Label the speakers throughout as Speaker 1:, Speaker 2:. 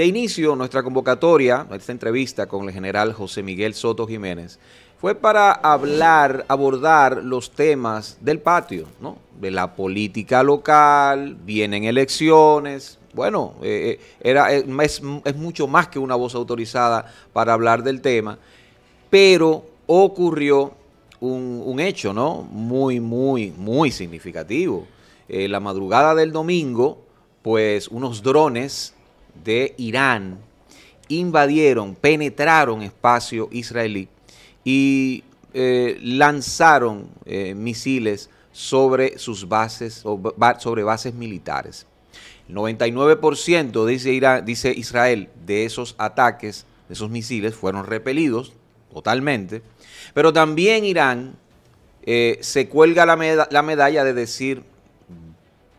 Speaker 1: De inicio, nuestra convocatoria, esta entrevista con el general José Miguel Soto Jiménez, fue para hablar, abordar los temas del patio, ¿no? De la política local, vienen elecciones. Bueno, eh, eh, era, es, es mucho más que una voz autorizada para hablar del tema, pero ocurrió un, hecho, ¿no? Muy, muy, muy significativo. Eh, la madrugada del domingo, pues unos drones de Irán invadieron, penetraron espacio israelí y eh, lanzaron eh, misiles sobre sus bases, sobre bases militares. El 99% dice, Irán, dice Israel de esos ataques, de esos misiles, fueron repelidos totalmente, pero también Irán eh, se cuelga la, la medalla de decir,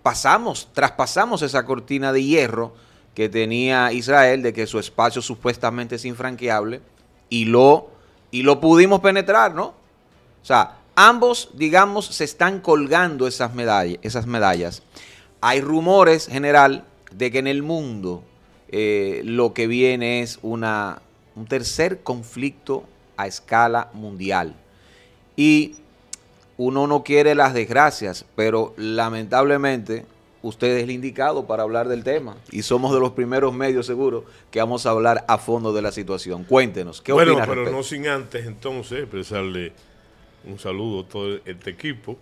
Speaker 1: pasamos, traspasamos esa cortina de hierro que tenía Israel de que su espacio supuestamente es infranqueable y lo, y lo pudimos penetrar, ¿no? O sea, ambos, digamos, se están colgando esas medallas. Esas medallas. Hay rumores, general, de que en el mundo eh, lo que viene es una, un tercer conflicto a escala mundial. Y uno no quiere las desgracias, pero lamentablemente usted es el indicado para hablar del tema y somos de los primeros medios seguros que vamos a hablar a fondo de la situación. Cuéntenos, ¿qué
Speaker 2: Bueno, pero no sin antes entonces expresarle un saludo a todo este equipo.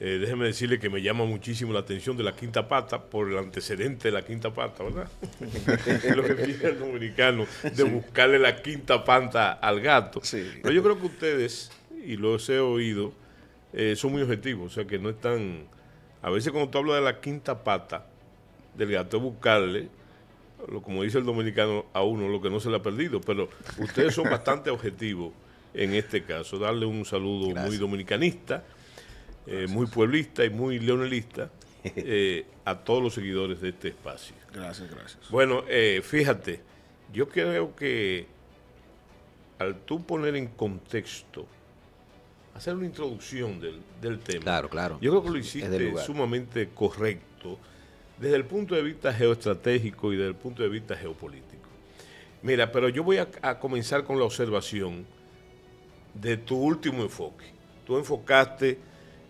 Speaker 2: Eh, déjeme decirle que me llama muchísimo la atención de la quinta pata por el antecedente de la quinta pata, ¿verdad? lo que pide el dominicano de buscarle la quinta pata al gato. Pero yo creo que ustedes, y los he oído, eh, son muy objetivos, o sea que no están a veces cuando tú hablas de la quinta pata del gato, buscarle, lo, como dice el dominicano, a uno lo que no se le ha perdido. Pero ustedes son bastante objetivos en este caso. Darle un saludo muy dominicanista, eh, muy pueblista y muy leonelista eh, a todos los seguidores de este espacio.
Speaker 3: Gracias, gracias.
Speaker 2: Bueno, eh, fíjate, yo creo que al tú poner en contexto hacer una introducción del, tema.
Speaker 1: Claro, claro.
Speaker 2: Yo creo que lo hiciste sumamente correcto desde el punto de vista geoestratégico y desde el punto de vista geopolítico. Mira, pero yo voy a, comenzar con la observación de tu último enfoque. Tú enfocaste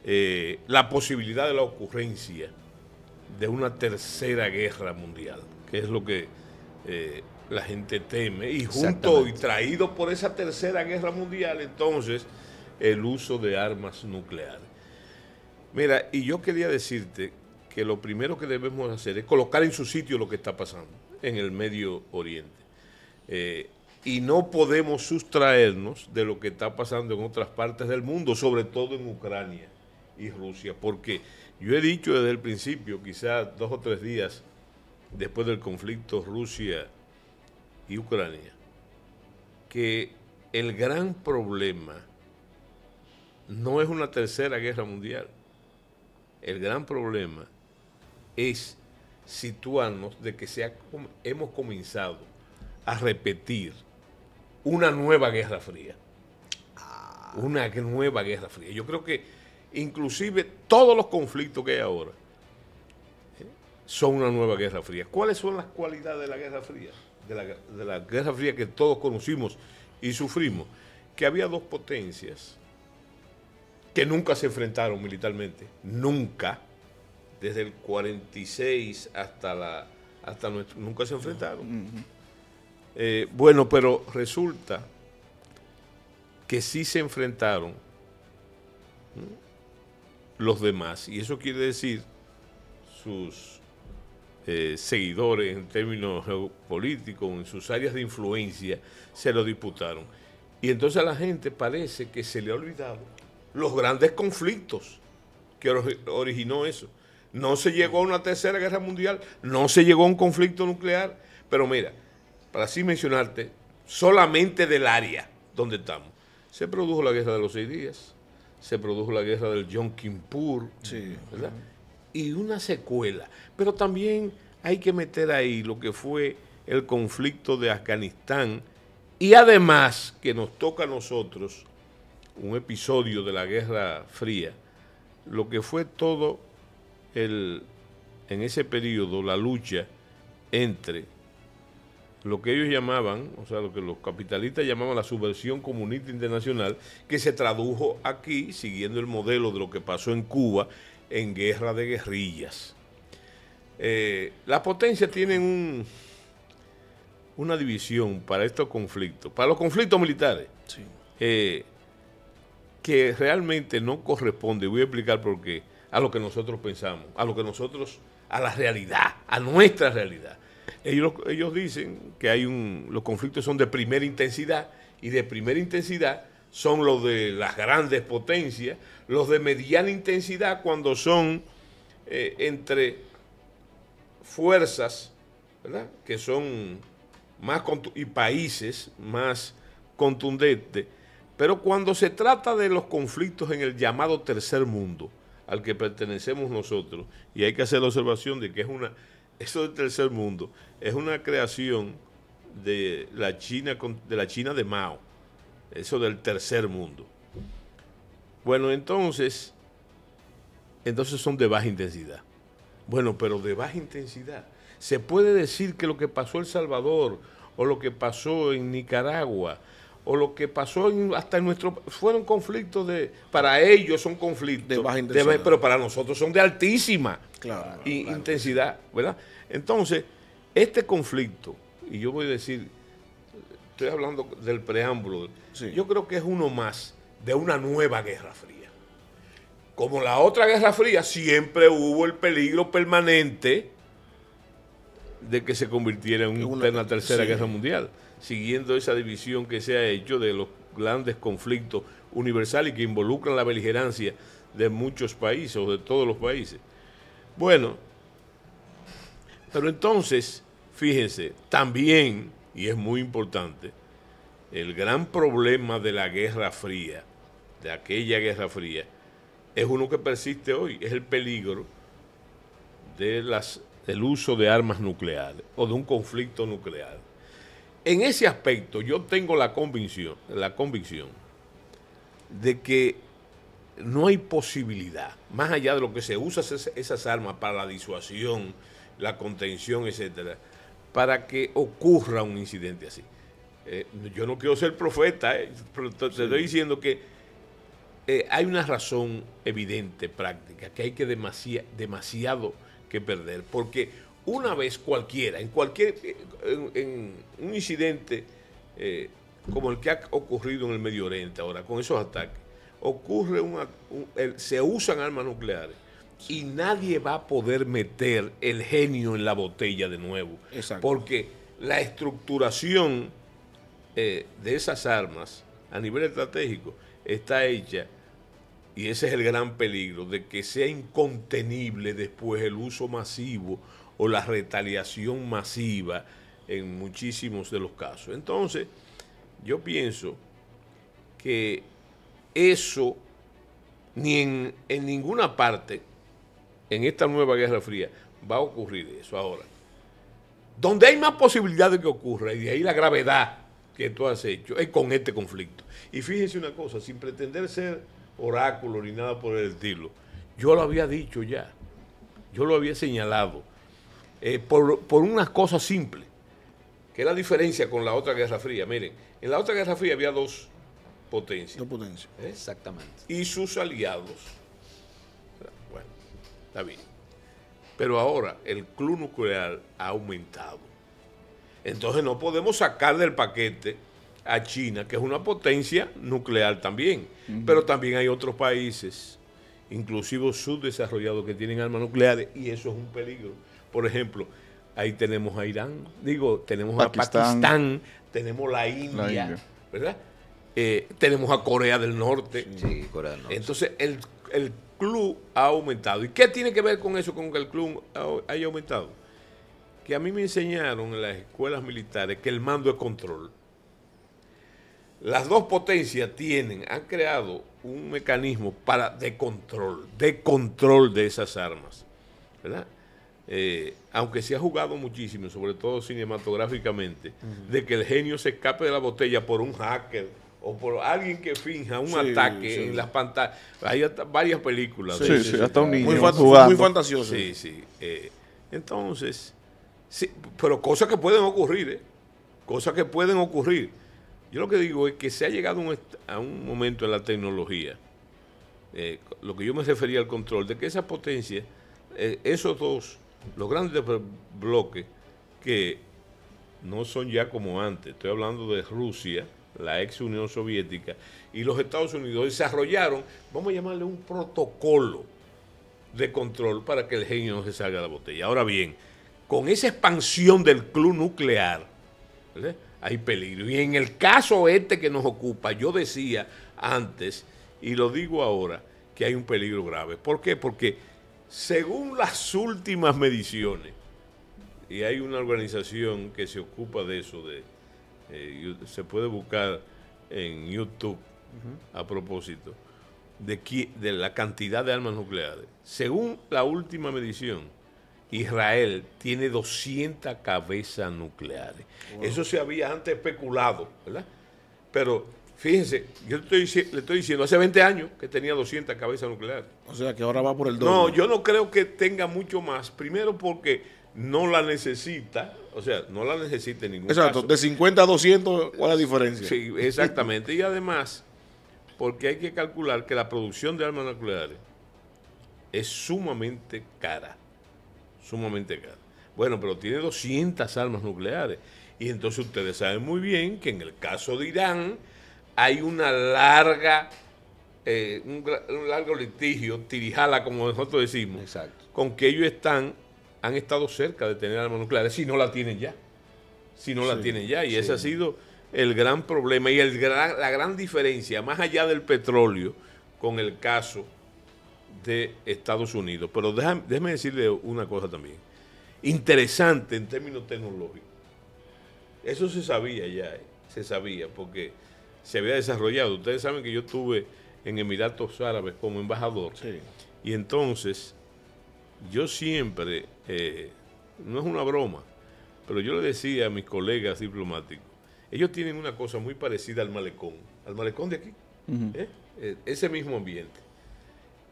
Speaker 2: eh, la posibilidad de la ocurrencia de una tercera guerra mundial, que es lo que eh, la gente teme. Y junto y traído por esa tercera guerra mundial, entonces el uso de armas nucleares. Mira, y yo quería decirte que lo primero que debemos hacer es colocar en su sitio lo que está pasando en el Medio Oriente. Eh, y no podemos sustraernos de lo que está pasando en otras partes del mundo, sobre todo en Ucrania y Rusia, porque yo he dicho desde el principio, quizás dos o tres días después del conflicto Rusia y Ucrania, que el gran problema no es una tercera guerra mundial. El gran problema es situarnos de que se hemos comenzado a repetir una nueva guerra fría. Una nueva guerra fría. Yo creo que inclusive todos los conflictos que hay ahora ¿eh? son una nueva guerra fría. ¿Cuáles son las cualidades de la guerra fría? De la, de la guerra fría que todos conocimos y sufrimos. Que había dos potencias que nunca se enfrentaron militarmente, nunca, desde el 46 hasta la hasta nuestro, nunca se enfrentaron. Eh, bueno, pero resulta que sí se enfrentaron los demás, y eso quiere decir sus eh, seguidores en términos geopolíticos, en sus áreas de influencia, se lo disputaron. Y entonces a la gente parece que se le ha olvidado los grandes conflictos que originó eso. No se llegó a una tercera guerra mundial, no se llegó a un conflicto nuclear, pero mira, para así mencionarte, solamente del área donde estamos, se produjo la guerra de los seis días, se produjo la guerra del Yom Kippur, ¿verdad? Y una secuela. Pero también hay que meter ahí lo que fue el conflicto de Afganistán y además que nos toca a nosotros un episodio de la Guerra Fría, lo que fue todo el, en ese periodo la lucha entre lo que ellos llamaban, o sea, lo que los capitalistas llamaban la subversión comunista internacional, que se tradujo aquí, siguiendo el modelo de lo que pasó en Cuba, en guerra de guerrillas. Eh, las potencias tienen un, una división para estos conflictos, para los conflictos militares, eh, que realmente no corresponde, voy a explicar por qué, a lo que nosotros pensamos, a lo que nosotros, a la realidad, a nuestra realidad. Ellos, ellos dicen que hay un, los conflictos son de primera intensidad y de primera intensidad son los de las grandes potencias, los de mediana intensidad cuando son eh, entre fuerzas ¿verdad? que son más y países más contundentes, pero cuando se trata de los conflictos en el llamado tercer mundo, al que pertenecemos nosotros, y hay que hacer la observación de que es una, eso del tercer mundo, es una creación de la China, de la China de Mao, eso del tercer mundo. Bueno, entonces, entonces son de baja intensidad. Bueno, pero de baja intensidad. Se puede decir que lo que pasó en El Salvador, o lo que pasó en Nicaragua, o lo que pasó hasta en nuestro... Fueron conflictos de... Para ellos son conflictos. De baja intensidad. pero para nosotros son de altísima intensidad, ¿verdad? Entonces, este conflicto, y yo voy a decir, estoy hablando del preámbulo, yo creo que es uno más de una nueva Guerra Fría. Como la otra Guerra Fría, siempre hubo el peligro permanente de que se convirtiera en una, tercera guerra mundial, siguiendo esa división que se ha hecho de los grandes conflictos universales que involucran la beligerancia de muchos países o de todos los países. Bueno, pero entonces, fíjense, también, y es muy importante, el gran problema de la Guerra Fría, de aquella Guerra Fría, es uno que persiste hoy, es el peligro de las del uso de armas nucleares o de un conflicto nuclear. En ese aspecto yo tengo la convicción, la convicción de que no hay posibilidad, más allá de lo que se usa esas armas para la disuasión, la contención, etcétera, para que ocurra un incidente así. Eh, yo no quiero ser profeta, eh, pero te, estoy diciendo que eh, hay una razón evidente, práctica, que hay que demasiado que perder, porque una vez cualquiera, en cualquier, en, un incidente eh, como el que ha ocurrido en el Medio Oriente ahora, con esos ataques, ocurre una, se usan armas nucleares y nadie va a poder meter el genio en la botella de nuevo, porque la estructuración eh, de esas armas a nivel estratégico está hecha y ese es el gran peligro, de que sea incontenible después el uso masivo o la retaliación masiva en muchísimos de los casos. Entonces, yo pienso que eso ni en, en ninguna parte en esta nueva Guerra Fría va a ocurrir eso ahora. Donde hay más posibilidad de que ocurra, y de ahí la gravedad que tú has hecho, es con este conflicto. Y fíjense una cosa, sin pretender ser oráculo ni nada por el estilo. Yo lo había dicho ya, yo lo había señalado, eh, por, por una cosa simple, que es la diferencia con la otra Guerra Fría. Miren, en la otra Guerra Fría había dos potencias.
Speaker 1: Dos potencias. ¿Eh? Exactamente.
Speaker 2: Y sus aliados. Bueno, está bien. Pero ahora el club nuclear ha aumentado. Entonces no podemos sacar del paquete a China, que es una potencia nuclear también. Pero también hay otros países, inclusive subdesarrollados, que tienen armas nucleares y eso es un peligro. Por ejemplo, ahí tenemos a Irán, digo, tenemos a Pakistán, tenemos la India, ¿verdad? Eh, tenemos a Corea del Norte.
Speaker 1: Sí, Corea del Norte.
Speaker 2: Entonces, el, el club ha aumentado. ¿Y qué tiene que ver con eso, con que el club haya aumentado? Que a mí me enseñaron en las escuelas militares que el mando es control. Las dos potencias tienen, han creado un mecanismo para de control, de control de esas armas, ¿verdad? Eh, aunque se ha jugado muchísimo, sobre todo cinematográficamente, de que el genio se escape de la botella por un hacker o por alguien que finja un ataque en las pantallas. Hay varias películas.
Speaker 3: Sí, sí, hasta un niño.
Speaker 2: Muy, muy fantasioso. Sí, sí. Eh, entonces, sí, pero cosas que pueden ocurrir, ¿eh? cosas que pueden ocurrir. Yo lo que digo es que se ha llegado a un momento en la tecnología, eh, lo que yo me refería al control, de que esa potencia, eh, esos dos, los grandes bloques, que no son ya como antes, estoy hablando de Rusia, la ex Unión Soviética, y los Estados Unidos desarrollaron, vamos a llamarle un protocolo de control para que el genio no se salga de la botella. Ahora bien, con esa expansión del club nuclear, hay peligro. Y en el caso este que nos ocupa, yo decía antes, y lo digo ahora, que hay un peligro grave. ¿Por qué? Porque según las últimas mediciones, y hay una organización que se ocupa de eso, de, eh, se puede buscar en YouTube a propósito, de, de la cantidad de armas nucleares. Según la última medición, Israel tiene 200 cabezas nucleares. Eso se había antes especulado, ¿verdad? Pero fíjense, yo le estoy diciendo, hace 20 años que tenía 200 cabezas nucleares.
Speaker 3: O sea, que ahora va por el doble.
Speaker 2: No, yo no creo que tenga mucho más. Primero porque no la necesita, o sea, no la necesita en ningún
Speaker 3: Exacto, de 50 a 200, ¿cuál es la diferencia?
Speaker 2: Sí, exactamente. y además, porque hay que calcular que la producción de armas nucleares es sumamente cara sumamente cara. Bueno, pero tiene 200 armas nucleares. Y entonces ustedes saben muy bien que en el caso de Irán hay una larga, eh, un, largo litigio, tirijala como nosotros decimos, Exacto. con que ellos están, han estado cerca de tener armas nucleares, si no la tienen ya. Si no la tienen ya. Y ese ha sido el gran problema y el la gran diferencia, más allá del petróleo, con el caso de Estados Unidos. Pero déjame, decirle una cosa también. Interesante en términos tecnológicos. Eso se sabía ya, eh, se sabía, porque se había desarrollado. Ustedes saben que yo estuve en Emiratos Árabes como embajador. Y entonces, yo siempre, eh, no es una broma, pero yo le decía a mis colegas diplomáticos, ellos tienen una cosa muy parecida al malecón, al malecón de aquí, ¿eh? ese mismo ambiente.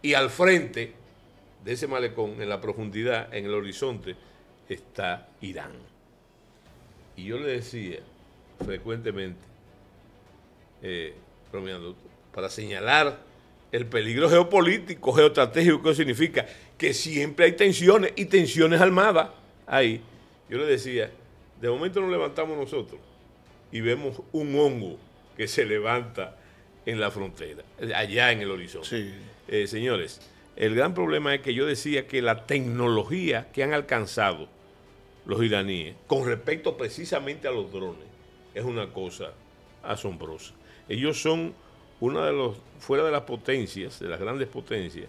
Speaker 2: Y al frente de ese malecón, en la profundidad, en el horizonte, está Irán. Y yo le decía frecuentemente, eh, para señalar el peligro geopolítico, geoestratégico, que significa que siempre hay tensiones y tensiones armadas ahí. Yo le decía, de momento nos levantamos nosotros y vemos un hongo que se levanta en la frontera, allá en el horizonte. Sí. Eh, señores, el gran problema es que yo decía que la tecnología que han alcanzado los iraníes con respecto precisamente a los drones es una cosa asombrosa. Ellos son una de los, fuera de las potencias, de las grandes potencias,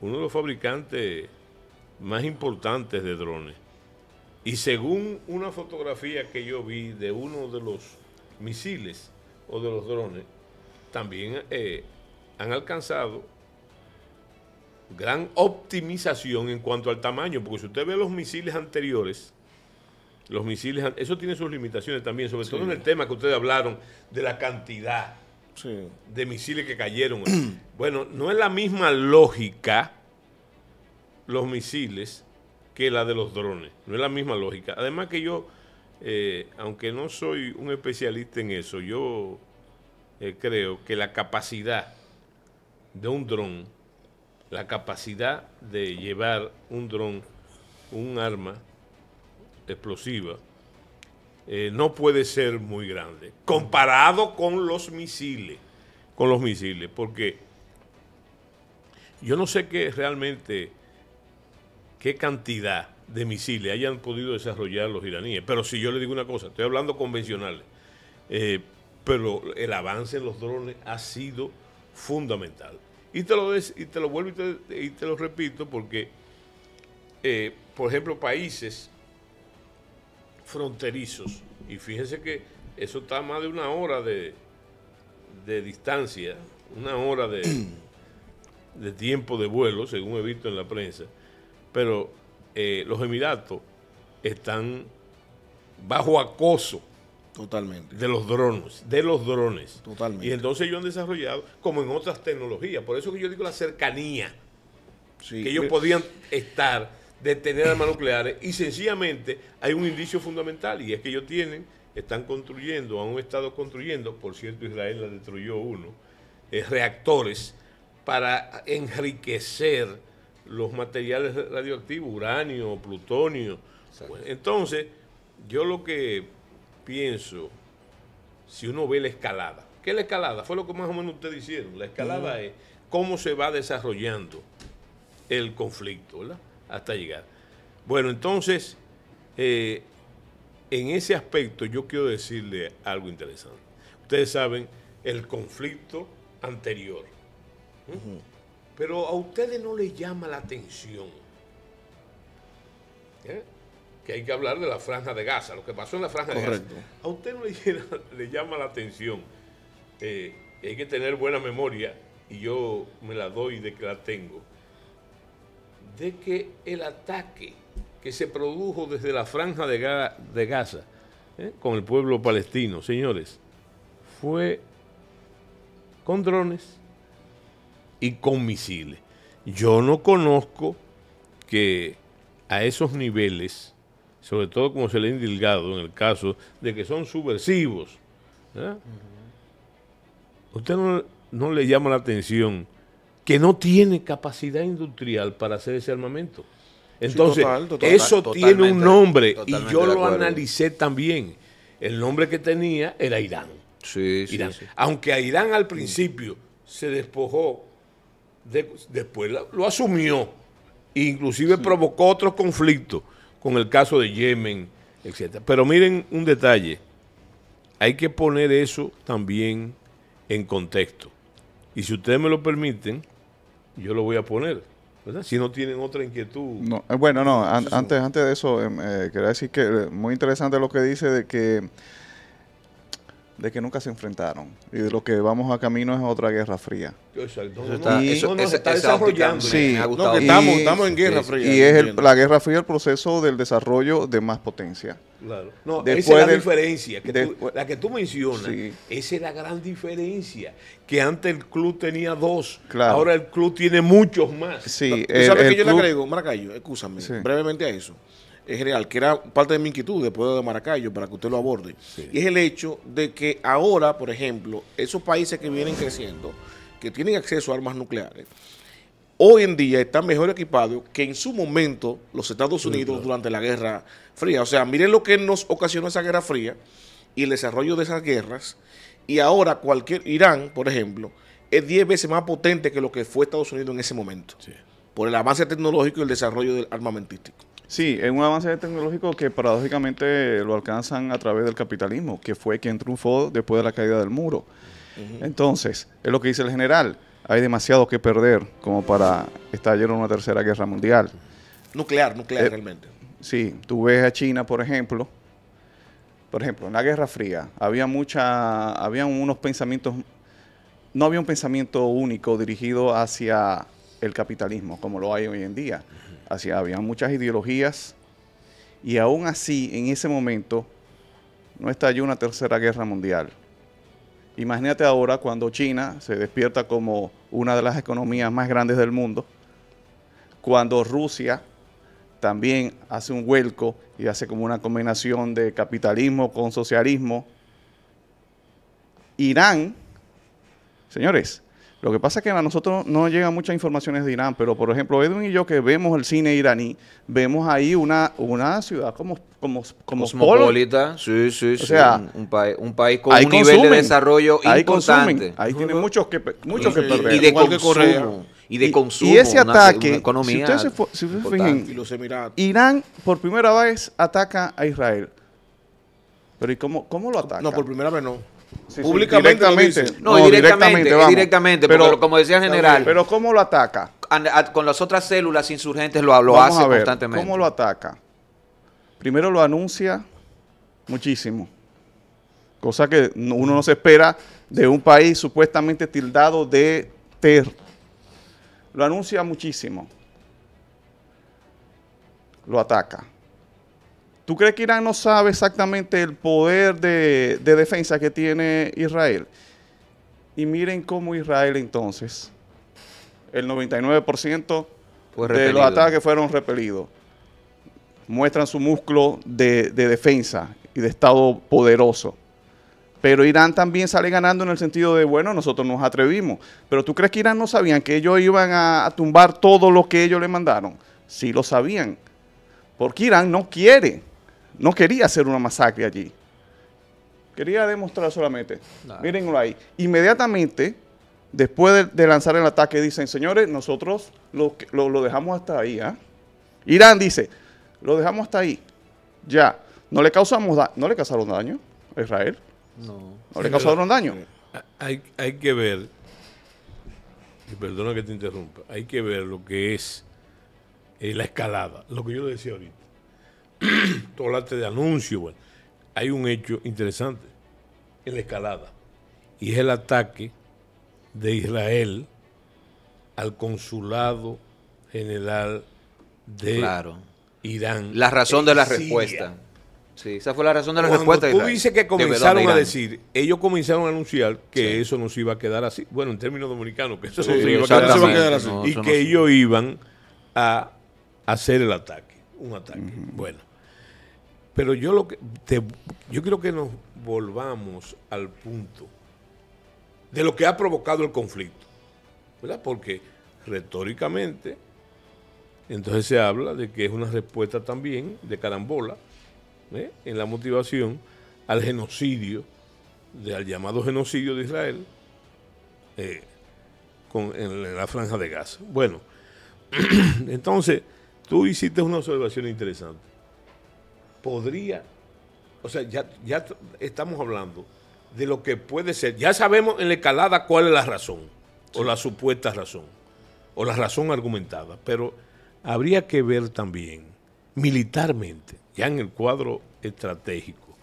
Speaker 2: uno de los fabricantes más importantes de drones. Y según una fotografía que yo vi de uno de los misiles o de los drones, también eh, han alcanzado gran optimización en cuanto al tamaño, porque si usted ve los misiles anteriores, los misiles, eso tiene sus limitaciones también, sobre todo en el tema que ustedes hablaron de la cantidad de misiles que cayeron. bueno, no es la misma lógica los misiles que la de los drones, no es la misma lógica. Además que yo, eh, aunque no soy un especialista en eso, yo eh, creo que la capacidad de un dron la capacidad de llevar un dron, un arma explosiva, eh, no puede ser muy grande, comparado con los misiles, con los misiles, porque yo no sé qué realmente, qué cantidad de misiles hayan podido desarrollar los iraníes, pero si yo le digo una cosa, estoy hablando convencional, eh, pero el avance en los drones ha sido fundamental. Y te lo, y te lo vuelvo y te, lo repito porque, eh, por ejemplo, países fronterizos, y fíjense que eso está a más de una hora de, distancia, una hora de, de, tiempo de vuelo, según he visto en la prensa, pero eh, los Emiratos están bajo acoso
Speaker 3: Totalmente.
Speaker 2: De los drones, de los drones.
Speaker 3: Totalmente.
Speaker 2: Y entonces ellos han desarrollado, como en otras tecnologías, por eso que yo digo la cercanía, que ellos podían estar de tener armas nucleares y sencillamente hay un indicio fundamental y es que ellos tienen están construyendo, han estado construyendo, por cierto Israel la destruyó uno, eh, reactores para enriquecer los materiales radioactivos, uranio, plutonio. entonces, yo lo que pienso, si uno ve la escalada, ¿qué es la escalada? Fue lo que más o menos ustedes hicieron. La escalada es cómo se va desarrollando el conflicto, ¿verdad? Hasta llegar. Bueno, entonces, eh, en ese aspecto yo quiero decirle algo interesante. Ustedes saben el conflicto anterior. Pero a ustedes no les llama la atención ¿eh? que hay que hablar de la franja de Gaza, lo que pasó en la franja de Gaza. A usted no le, llama la atención. Eh, hay que tener buena memoria y yo me la doy de que la tengo. De que el ataque que se produjo desde la franja de, Gaza ¿eh? con el pueblo palestino, señores, fue con drones y con misiles. Yo no conozco que a esos niveles, sobre todo como se le ha indilgado en el caso de que son subversivos, usted no le llama la atención que no tiene capacidad industrial para hacer ese armamento. Entonces, eso tiene un nombre y yo lo analicé también. El nombre que tenía era Irán.
Speaker 1: Sí,
Speaker 2: Sí, Aunque a Irán al principio se despojó, después lo, asumió. Inclusive provocó otros conflictos con el caso de Yemen, etc. Pero miren un detalle. Hay que poner eso también en contexto. Y si ustedes me lo permiten, yo lo voy a poner. Si no tienen otra inquietud.
Speaker 4: No, eh, bueno, no, antes, antes de eso, em, eh, quería decir que eh, muy interesante lo que dice de que de que nunca se enfrentaron y de lo que vamos a camino es otra guerra fría.
Speaker 2: Exacto. eso, está
Speaker 3: desarrollando. Sí, estamos, en guerra fría.
Speaker 4: Y es la guerra fría el proceso del desarrollo de más potencia.
Speaker 2: Claro. No, esa es la diferencia, que la que tú mencionas, esa es la gran diferencia, que antes el club tenía dos, ahora el club tiene muchos más.
Speaker 3: Sí, ¿Sabes que yo le agrego, Maracayo? Escúchame, brevemente a eso es real, que era parte de mi inquietud después de Maracayo, para que usted lo aborde. Y es el hecho de que ahora, por ejemplo, esos países que vienen creciendo, que tienen acceso a armas nucleares, hoy en día están mejor equipados que en su momento los Estados Unidos durante la Guerra Fría. O sea, miren lo que nos ocasionó esa Guerra Fría y el desarrollo de esas guerras. Y ahora cualquier Irán, por ejemplo, es 10 veces más potente que lo que fue Estados Unidos en ese momento. Por el avance tecnológico y el desarrollo del armamentístico.
Speaker 4: Sí, es un avance tecnológico que paradójicamente lo alcanzan a través del capitalismo, que fue quien triunfó después de la caída del muro. Entonces, es lo que dice el general, hay demasiado que perder como para estallar una tercera guerra mundial.
Speaker 3: Nuclear, nuclear eh, realmente.
Speaker 4: Sí, tú ves a China, por ejemplo, por ejemplo, en la Guerra Fría había mucha, había unos pensamientos, no había un pensamiento único dirigido hacia el capitalismo como lo hay hoy en día hacia, había muchas ideologías y aún así en ese momento no estalló una tercera guerra mundial. Imagínate ahora cuando China se despierta como una de las economías más grandes del mundo, cuando Rusia también hace un vuelco y hace como una combinación de capitalismo con socialismo. Irán, señores, lo que pasa es que a nosotros no llegan muchas informaciones de Irán, pero por ejemplo, Edwin y yo que vemos el cine iraní, vemos ahí una, una ciudad como, como, como
Speaker 1: cosmopolita, sí, sí, sí. O sea, un, país, un país con un nivel de desarrollo
Speaker 4: ahí
Speaker 1: importante.
Speaker 4: ahí tiene muchos que, muchos que perder.
Speaker 1: Y de consumo. Y de consumo.
Speaker 4: Y ese ataque, si ustedes se, si fijan, Irán por primera vez ataca a Israel. Pero ¿y cómo, cómo lo ataca?
Speaker 3: No, por primera vez no.
Speaker 1: Públicamente. No, directamente, directamente, pero, como decía el general.
Speaker 4: Pero ¿cómo lo ataca?
Speaker 1: con las otras células insurgentes lo, lo hace constantemente.
Speaker 4: ¿Cómo lo ataca? Primero lo anuncia muchísimo. Cosa que uno no se espera de un país supuestamente tildado de ter. Lo anuncia muchísimo. Lo ataca ¿Tú crees que Irán no sabe exactamente el poder de, defensa que tiene Israel? Y miren cómo Israel entonces, el 99% de los ataques fueron repelidos. Muestran su músculo de, defensa y de Estado poderoso. Pero Irán también sale ganando en el sentido de, bueno, nosotros nos atrevimos. Pero tú crees que Irán no sabían que ellos iban a, tumbar todo lo que ellos le mandaron? Sí lo sabían. Porque Irán no quiere, no quería hacer una masacre allí. Quería demostrar solamente. Mírenlo ahí. Inmediatamente, después de, lanzar el ataque, dicen, señores, nosotros lo, lo, dejamos hasta ahí. ¿ah? Irán dice, lo dejamos hasta ahí. Ya. No le causamos no le causaron daño a Israel. No. ¿No le causaron daño?
Speaker 2: Hay, hay que ver, y perdona que te interrumpa, hay que ver lo que es eh, la escalada, lo que yo decía ahorita. Todo hablaste de anuncio, bueno. Hay un hecho interesante en la escalada, y es el ataque de Israel al consulado general de Irán.
Speaker 1: La razón de la respuesta. Sí, esa fue la razón de la respuesta.
Speaker 2: Tú dices que comenzaron a decir, ellos comenzaron a anunciar que eso no se iba a quedar así. Bueno, en términos dominicanos, que eso no se iba a quedar, así. y que ellos iban a hacer el ataque, un ataque. Bueno, pero yo lo que yo quiero que nos volvamos al punto de lo que ha provocado el conflicto, ¿verdad? Porque retóricamente entonces se habla de que es una respuesta también de carambola ¿eh? en la motivación al genocidio, de, al llamado genocidio de Israel eh, con, en, la franja de Gaza. Bueno, entonces tú hiciste una observación interesante. Podría, o sea, ya, ya estamos hablando de lo que puede ser. Ya sabemos en la escalada cuál es la razón, o la supuesta razón, o la razón argumentada, pero habría que ver también militarmente ya en el cuadro estratégico,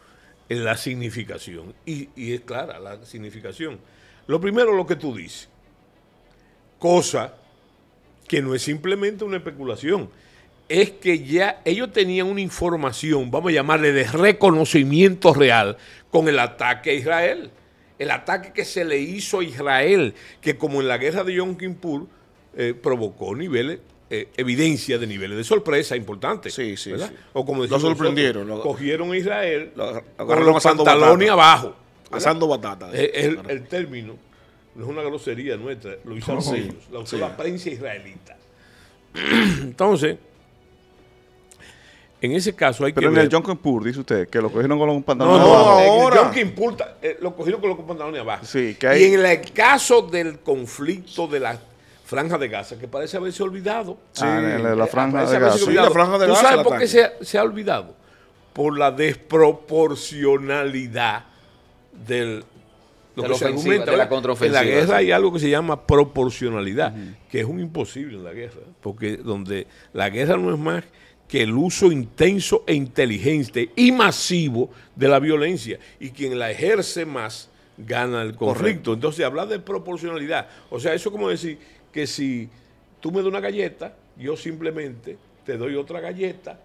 Speaker 2: en la significación. Y, es clara la significación. Lo primero, lo que tú dices, cosa que no es simplemente una especulación, es que ya ellos tenían una información, vamos a llamarle de reconocimiento real, con el ataque a Israel. El ataque que se le hizo a Israel, que como en la guerra de Yom Kippur, eh, provocó niveles eh, evidencia de niveles de sorpresa importantes. Sí, sí. O como
Speaker 3: lo sorprendieron.
Speaker 2: cogieron a Israel con los pantalones abajo.
Speaker 3: Asando batata.
Speaker 2: El, el, término no es una grosería nuestra, lo hicieron ellos, la usó la prensa israelita. Entonces, en ese caso hay
Speaker 4: que. Pero
Speaker 2: en
Speaker 4: el John Kippur, dice usted, que lo cogieron con los pantalones
Speaker 2: no, abajo. No, ahora. John Kippur eh, lo cogieron con los pantalones abajo.
Speaker 4: Sí,
Speaker 2: que hay... Y en el caso del conflicto de la Franja de Gaza, que parece haberse olvidado.
Speaker 4: Sí, ah, la, franja de Gaza.
Speaker 2: la franja de ¿Tú sabes por qué se, ha olvidado? Por la desproporcionalidad del
Speaker 1: lo que se argumenta de la
Speaker 2: En la guerra hay algo que se llama proporcionalidad, que es un imposible en la guerra, porque donde la guerra no es más que el uso intenso e inteligente y masivo de la violencia, y quien la ejerce más gana el conflicto. Entonces, hablar de proporcionalidad, o sea, eso es como decir que si tú me das una galleta, yo simplemente te doy otra galleta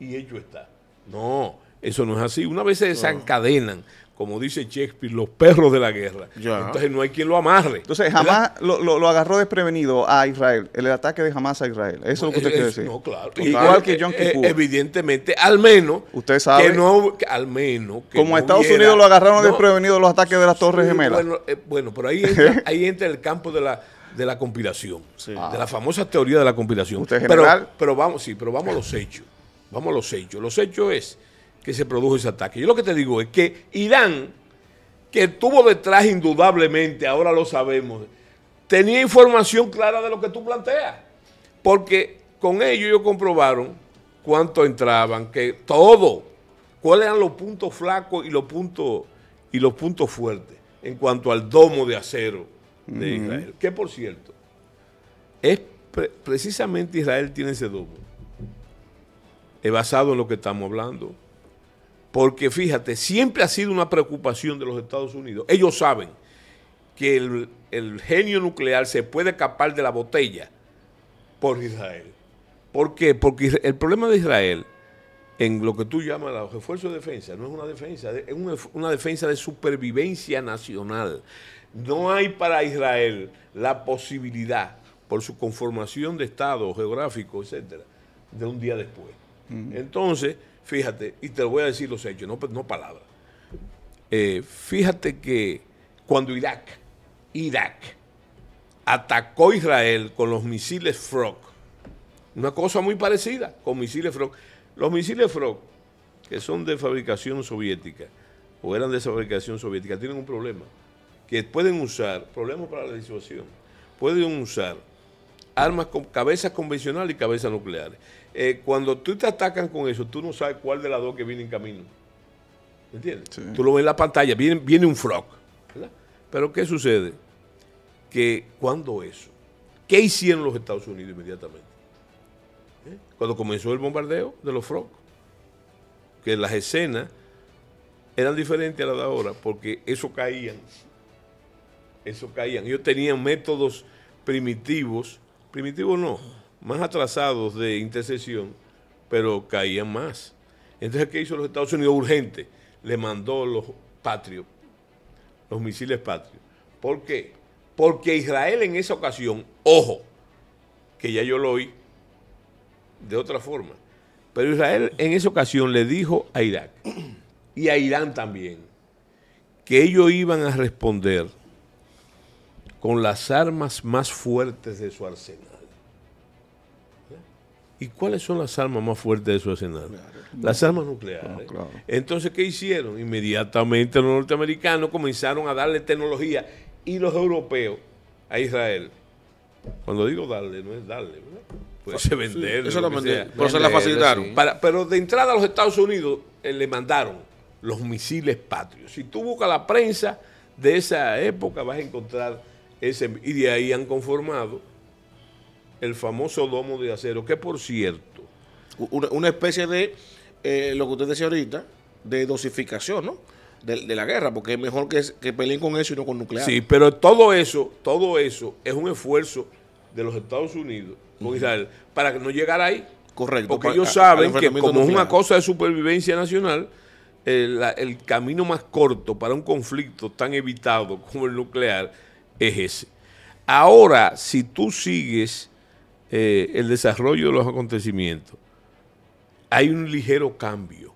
Speaker 2: y hecho está. No, eso no es así. Una vez se desencadenan, como dice Shakespeare, los perros de la guerra. Entonces no hay quien lo amarre.
Speaker 4: Entonces jamás lo, agarró desprevenido a Israel, el ataque de jamás a Israel. Eso es lo que usted quiere decir. No,
Speaker 2: claro.
Speaker 4: Igual que John
Speaker 2: eh, evidentemente, al menos.
Speaker 4: Usted sabe.
Speaker 2: Que no, al menos.
Speaker 4: como a Estados Unidos lo agarraron desprevenido los ataques de las Torres Gemelas.
Speaker 2: Bueno, eh, bueno pero ahí entra, ahí entra el campo de la de la conspiración, de la famosa teoría de la conspiración. pero, pero vamos, sí, pero vamos a los hechos. Vamos a los hechos. Los hechos es que se produjo ese ataque. Yo lo que te digo es que Irán, que estuvo detrás indudablemente, ahora lo sabemos, tenía información clara de lo que tú planteas. Porque con ello ellos comprobaron cuánto entraban, que todo, cuáles eran los puntos flacos y los puntos, y los puntos fuertes en cuanto al domo de acero de Israel. Que por cierto, es precisamente Israel tiene ese domo. Es basado en lo que estamos hablando. Porque fíjate, siempre ha sido una preocupación de los Estados Unidos. Ellos saben que el, el genio nuclear se puede escapar de la botella por Israel. ¿Por qué? Porque el problema de Israel en lo que tú llamas los esfuerzos de defensa, no es una defensa, es una, una defensa de supervivencia nacional. No hay para Israel la posibilidad, por su conformación de Estado geográfico, etcétera, de un día después. Entonces, fíjate, y te lo voy a decir los hechos, no, no palabras. Eh, fíjate que cuando Irak, Irak, atacó a Israel con los misiles Frog, una cosa muy parecida con misiles Frog. Los misiles Frog, que son de fabricación soviética, o eran de fabricación soviética, tienen un problema, que pueden usar, problemas para la disuasión, pueden usar armas con cabezas convencionales y cabezas nucleares. Eh, cuando tú te atacan con eso, tú no sabes cuál de las dos que viene en camino. ¿Entiendes? Tú lo ves en la pantalla, viene, viene un frog. Pero ¿qué sucede? Que cuando eso, ¿qué hicieron los Estados Unidos inmediatamente? ¿Eh? Cuando comenzó el bombardeo de los frog. Que las escenas eran diferentes a las de ahora, porque eso caían. Eso caían. Ellos tenían métodos primitivos, primitivos no, más atrasados de intercesión, pero caían más. Entonces, ¿qué hizo los Estados Unidos urgente? Le mandó los patrios, los misiles patrios. ¿Por qué? Porque Israel en esa ocasión, ojo, que ya yo lo oí de otra forma, pero Israel en esa ocasión le dijo a Irak y a Irán también que ellos iban a responder con las armas más fuertes de su arsenal. ¿Y cuáles son las armas más fuertes de su arsenal? Las armas nucleares. Entonces, ¿qué hicieron? Inmediatamente los norteamericanos comenzaron a darle tecnología y los europeos a Israel. Cuando digo darle, no es darle, ¿verdad? Puede ser vender.
Speaker 3: eso lo Pero se la facilitaron.
Speaker 2: pero de entrada a los Estados Unidos eh, le mandaron los misiles patrios. Si tú buscas la prensa de esa época, vas a encontrar ese. Y de ahí han conformado el famoso domo de acero, que por cierto...
Speaker 3: Una, especie de, eh, lo que usted decía ahorita, de dosificación, ¿no? De, la guerra, porque es mejor que, que peleen con eso y no con nuclear.
Speaker 2: Sí, pero todo eso, todo eso es un esfuerzo de los Estados Unidos con Israel para que no llegara ahí.
Speaker 3: Correcto.
Speaker 2: Porque ellos saben que como es una cosa de supervivencia nacional, el, el, camino más corto para un conflicto tan evitado como el nuclear es ese. Ahora, si tú sigues eh, el desarrollo de los acontecimientos, hay un ligero cambio.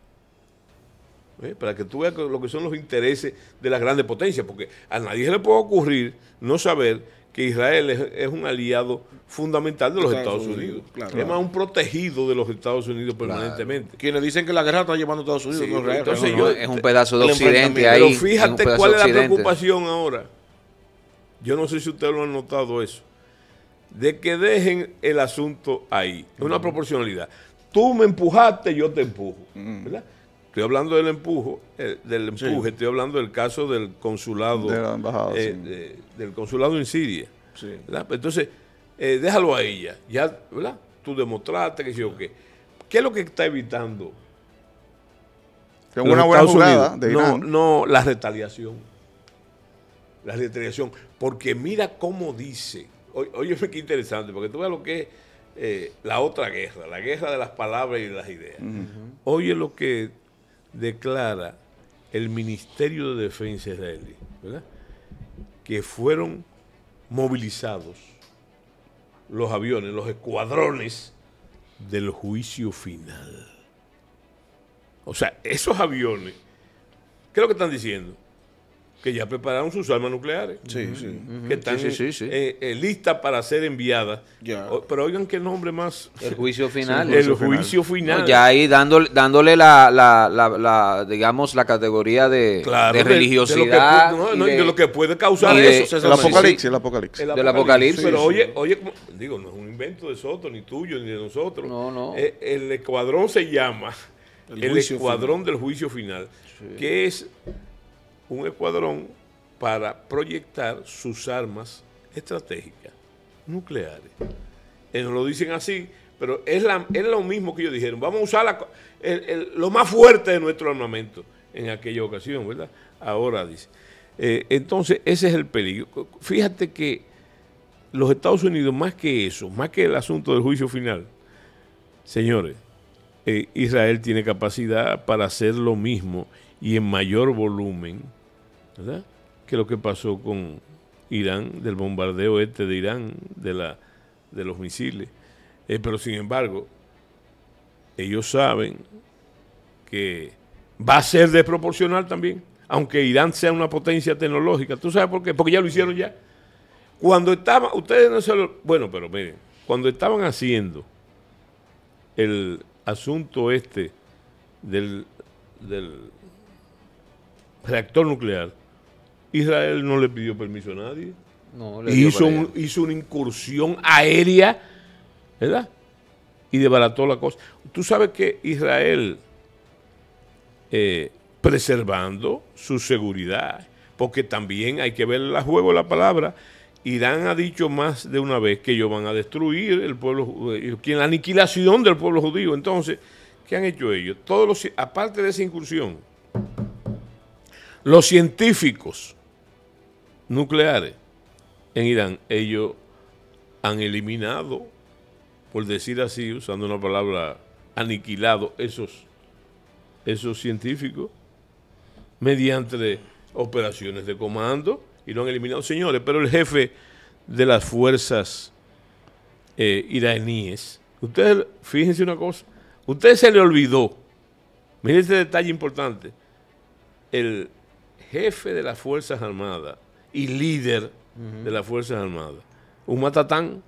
Speaker 2: ¿eh? Para que tú veas lo que son los intereses de las grandes potencias, porque a nadie le puede ocurrir no saber que Israel es, un aliado fundamental de los Estados, Unidos. Es más un protegido de los Estados Unidos permanentemente.
Speaker 3: Quienes dicen que la guerra está llevando a Estados Unidos.
Speaker 1: entonces es un pedazo de Occidente ahí.
Speaker 2: Pero fíjate cuál es la preocupación ahora. Yo no sé si ustedes lo han notado eso de que dejen el asunto ahí. Es una proporcionalidad. Tú me empujaste, yo te empujo. ¿verdad? Estoy hablando del empujo, eh, del empuje, estoy hablando del caso del consulado, eh, del consulado en Siria. Entonces, eh, déjalo a ella. Ya, ¿verdad? Tú demostraste que sí o qué. ¿Qué es lo que está evitando?
Speaker 4: Que una buena jugada
Speaker 2: de No, no, la retaliación. La retaliación. Porque mira cómo dice oye, qué interesante, porque tú ves lo que es eh, la otra guerra, la guerra de las palabras y las ideas. Oye lo que declara el Ministerio de Defensa israelí, ¿verdad? que fueron movilizados los aviones, los escuadrones del juicio final. O sea, esos aviones, ¿qué es lo que están diciendo? Que ya prepararon sus armas nucleares.
Speaker 3: Sí, sí.
Speaker 2: Que están eh, eh, listas para ser enviadas. pero oigan qué nombre más.
Speaker 1: El juicio final.
Speaker 2: el, juicio final.
Speaker 1: ya ahí dándole, dándole la, la, la, digamos, la categoría de, de religiosidad.
Speaker 2: De lo, que, de, lo que puede causar eso.
Speaker 4: el, apocalipsis, el apocalipsis.
Speaker 1: El apocalipsis.
Speaker 2: Pero oye, oye, digo, no es un invento de Soto, ni tuyo, ni de nosotros.
Speaker 1: No, no.
Speaker 2: Eh, el escuadrón se llama el, escuadrón del juicio final, que es un escuadrón para proyectar sus armas estratégicas nucleares. Ellos lo dicen así, pero es, la, lo mismo que ellos dijeron. Vamos a usar lo más fuerte de nuestro armamento en aquella ocasión, ¿verdad? Ahora dice. Eh, entonces, ese es el peligro. Fíjate que los Estados Unidos, más que eso, más que el asunto del juicio final, señores, eh, Israel tiene capacidad para hacer lo mismo y en mayor volumen ¿verdad? Que lo que pasó con Irán, del bombardeo este de Irán, de, la, de los misiles. Eh, pero sin embargo, ellos saben que va a ser desproporcional también, aunque Irán sea una potencia tecnológica. ¿Tú sabes por qué? Porque ya lo hicieron ya. Cuando estaban, ustedes no se lo, bueno, pero miren, cuando estaban haciendo el asunto este del, del reactor nuclear, Israel no le pidió permiso a nadie.
Speaker 1: No,
Speaker 2: hizo, hizo una incursión aérea, ¿verdad? Y desbarató la cosa. Tú sabes que Israel, eh, preservando su seguridad, porque también hay que ver a juego la palabra, Irán ha dicho más de una vez que ellos van a destruir el pueblo eh, la aniquilación del pueblo judío. Entonces, ¿qué han hecho ellos? Todos los, aparte de esa incursión, los científicos nucleares en Irán, ellos han eliminado, por decir así, usando una palabra, aniquilado esos, esos científicos mediante operaciones de comando y lo han eliminado, señores, pero el jefe de las fuerzas eh, iraníes, ustedes, fíjense una cosa, usted se le olvidó, miren este detalle importante, el jefe de las Fuerzas Armadas y líder de las Fuerzas Armadas, un matatán,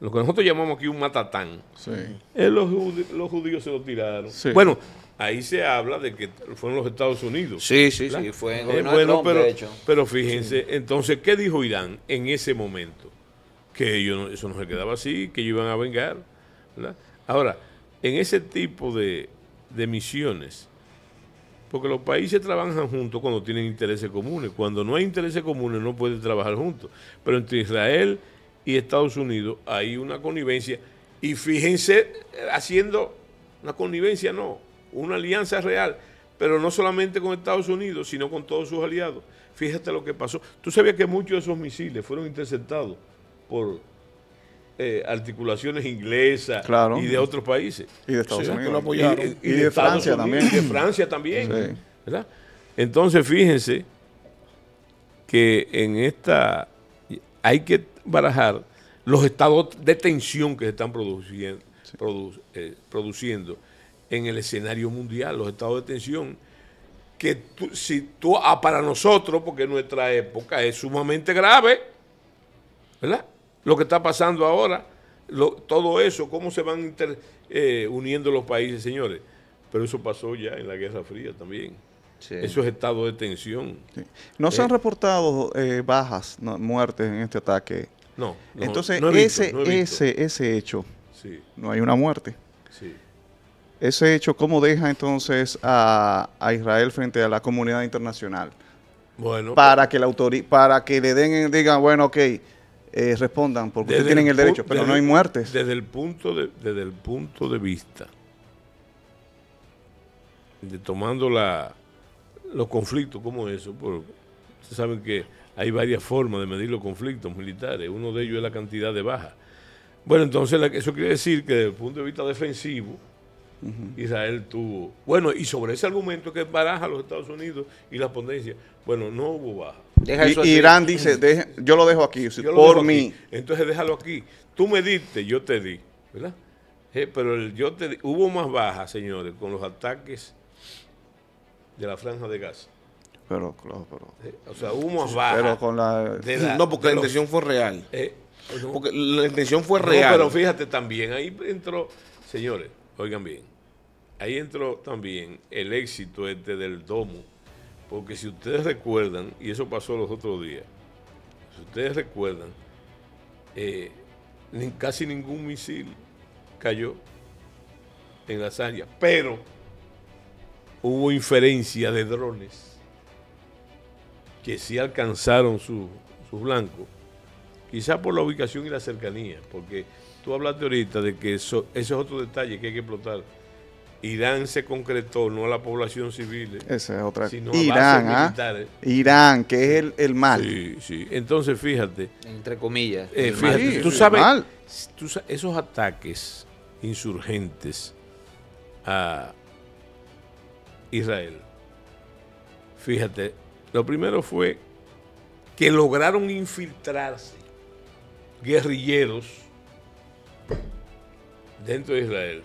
Speaker 2: lo que nosotros llamamos aquí un matatán,
Speaker 4: Sí.
Speaker 2: él, los, judí- los judíos se lo tiraron.
Speaker 4: Sí.
Speaker 2: Bueno, ahí se habla de que fueron los Estados Unidos.
Speaker 1: Sí, sí,
Speaker 2: ¿verdad?
Speaker 1: sí, fue en
Speaker 2: Eh, bueno,
Speaker 1: Trump,
Speaker 2: pero,
Speaker 1: de hecho.
Speaker 2: pero fíjense, entonces, ¿qué dijo Irán en ese momento? Que ellos no- eso no se quedaba así, que ellos iban a vengar. ¿verdad? Ahora, en ese tipo de, de misiones, porque los países trabajan juntos cuando tienen intereses comunes. Cuando no hay intereses comunes no pueden trabajar juntos. Pero entre Israel y Estados Unidos hay una connivencia. Y fíjense, eh, haciendo una connivencia, no, una alianza real, pero no solamente con Estados Unidos, sino con todos sus aliados. Fíjate lo que pasó. Tú sabías que muchos de esos misiles fueron interceptados por eh, articulaciones inglesas
Speaker 4: Claro.
Speaker 2: y de otros países.
Speaker 4: Y de Estados
Speaker 3: Sí,
Speaker 4: Unidos. Y de Francia
Speaker 2: Unidos,
Speaker 4: también.
Speaker 2: Y de Francia también.
Speaker 4: Sí.
Speaker 2: ¿verdad? Entonces, fíjense que en esta hay que barajar los estados de tensión que se están produciendo, produ- eh, produciendo en el escenario mundial, los estados de tensión que tú- si tú, ah, para nosotros, porque nuestra época es sumamente grave, ¿verdad? Lo que está pasando ahora, lo- todo eso, cómo se van inter- eh, uniendo los países, señores. Pero eso pasó ya en la Guerra Fría también.
Speaker 1: Sí.
Speaker 2: Eso es estado de tensión.
Speaker 4: Sí. No se han
Speaker 2: Eh.
Speaker 4: reportado eh, bajas, no, muertes en este ataque.
Speaker 2: No. no,
Speaker 4: Entonces,
Speaker 2: no visto,
Speaker 4: ese, ese, ese hecho,
Speaker 2: Sí,
Speaker 4: no hay una muerte.
Speaker 2: sí.
Speaker 4: Ese hecho, ¿cómo deja entonces a, a Israel frente a la comunidad internacional?
Speaker 2: Bueno,
Speaker 4: Para que la autori para que le den, digan, bueno, ok, eh, respondan, porque ustedes tienen el derecho, pero
Speaker 2: desde-
Speaker 4: no hay muertes.
Speaker 2: Desde el punto de, desde el punto de vista de tomando la, los conflictos como eso, por, ustedes saben que hay varias formas de medir los conflictos militares, uno de ellos es la cantidad de bajas. Bueno, entonces la- eso quiere decir que desde el punto de vista defensivo, Israel tuvo, bueno, y sobre ese argumento que baraja los Estados Unidos y las potencias, bueno, no hubo baja.
Speaker 1: Deja eso
Speaker 4: Y,
Speaker 1: así.
Speaker 4: Irán dice, deje- yo lo dejo aquí,
Speaker 2: Yo
Speaker 4: por
Speaker 2: dejo
Speaker 4: mí.
Speaker 2: aquí. Entonces déjalo aquí. Tú me diste, yo te di, ¿verdad? Eh, pero el yo te di- hubo más bajas, señores, con los ataques de la franja de Gaza.
Speaker 4: Pero, claro, pero,
Speaker 2: Eh, O sea, hubo más bajas.
Speaker 4: pero con la...
Speaker 2: de la-
Speaker 3: no, porque la
Speaker 2: los-
Speaker 3: intención fue real.
Speaker 2: eh, no,
Speaker 3: Porque la intención fue
Speaker 2: no,
Speaker 3: real.
Speaker 2: pero fíjate también, ahí entró, señores, oigan bien, ahí entró también el éxito este del domo. Porque si ustedes recuerdan, y eso pasó los otros días, si ustedes recuerdan, eh, casi ningún misil cayó en la Zambia, pero hubo inferencia de drones que sí alcanzaron su, su blanco, quizás por la ubicación y la cercanía, porque tú hablaste ahorita de que eso, ese es otro detalle que hay que explotar. Irán se concretó no a la población civil, eh,
Speaker 4: Esa es otra.
Speaker 2: sino a bases
Speaker 4: ¿ah?
Speaker 2: militares.
Speaker 4: Irán, que es el, el mal.
Speaker 2: Sí, sí. Entonces, fíjate,
Speaker 1: Entre comillas.
Speaker 2: eh,
Speaker 1: el
Speaker 2: fíjate,
Speaker 1: mal.
Speaker 4: Sí,
Speaker 2: tú
Speaker 4: sí,
Speaker 2: sabes,
Speaker 4: mal.
Speaker 2: tú sa- esos ataques insurgentes a Israel, fíjate, lo primero fue que lograron infiltrarse guerrilleros dentro de Israel.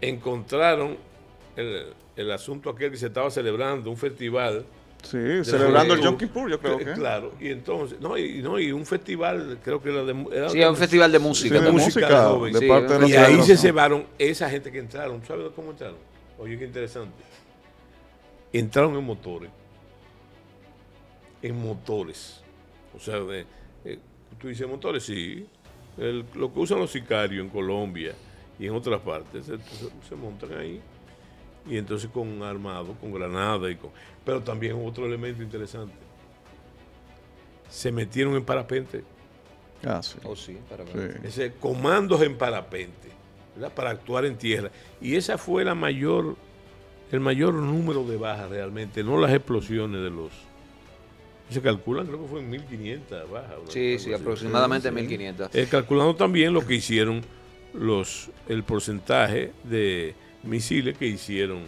Speaker 2: Encontraron el, el asunto aquel que se estaba celebrando, un festival.
Speaker 4: Sí, celebrando el Yom Kippur, yo creo que.
Speaker 2: Claro, y entonces, no, y, no, y un festival, creo que era de era
Speaker 1: Sí, un festival de música.
Speaker 4: Sí, de
Speaker 2: música joven,
Speaker 4: de
Speaker 1: sí,
Speaker 4: parte de
Speaker 2: Y ahí se cebaron esa gente que entraron. ¿Sabes cómo entraron? Oye, qué interesante. Entraron en motores. En motores. O sea, de- eh, tú dices motores, sí. El- lo que usan los sicarios en Colombia y en otras partes, se, montan ahí. Y entonces con armado, con granada y con... Pero también otro elemento interesante. Se metieron en parapente.
Speaker 4: Ah, sí.
Speaker 1: Oh, sí, para
Speaker 4: Sí.
Speaker 2: Ese, comandos en parapente, ¿verdad? para actuar en tierra. Y esa fue la mayor, el mayor número de bajas realmente, no las explosiones de los... Se calculan, creo que fue en 1500 bajas.
Speaker 1: Sí, sí, aproximadamente 1500.
Speaker 2: Eh, calculando también lo que hicieron los, el porcentaje de misiles que hicieron